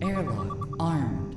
Airlock armed.